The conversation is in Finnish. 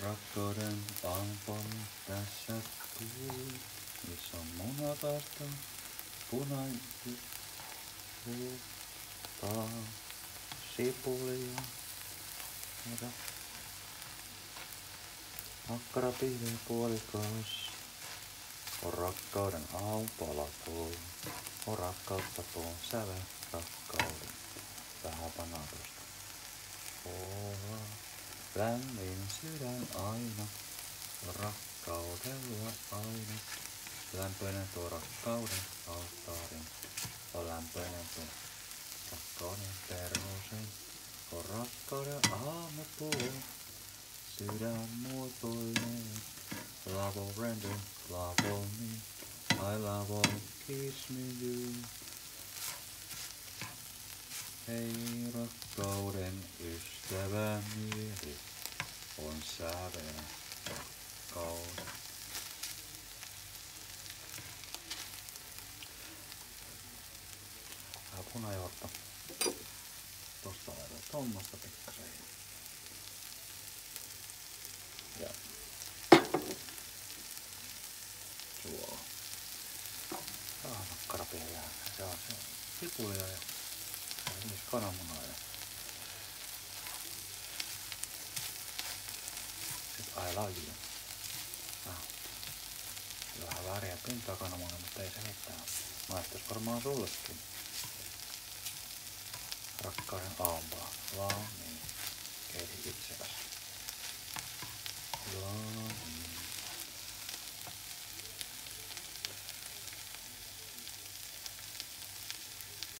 Rakkauden ampon tässä tuu, missä on munapasta punainen ruutaa, sipulia. Ota. Makkara pihvi puolikas. On rakkauden aupala tuo. On rakkautta tuo sävä rakkauden. Vähän panatusta. Olla lämmin sydän aina. Rakkaudella aina. Lämpöinen tuo rakkauden alttaarin. On lämpöinen tuo rakkauden perhosen. On rakkauden aamupuu. Sydän muotoinen. Love will render, love will me. I love will kiss me you. Hei rakkauden ystävä on säveä rakkauden. Vähän punajohto. Tosta laitetaan tuommoista pikkasen. Ja suola. Vähän makkarapiiriä. Se on se sipulia ja kananmunaa ja sitten I love you. Vähän, väriä pintaa kananmunaa, mutta ei se mitään. Maistais varmaan sullekin. Rakkauden aampaa. Vaan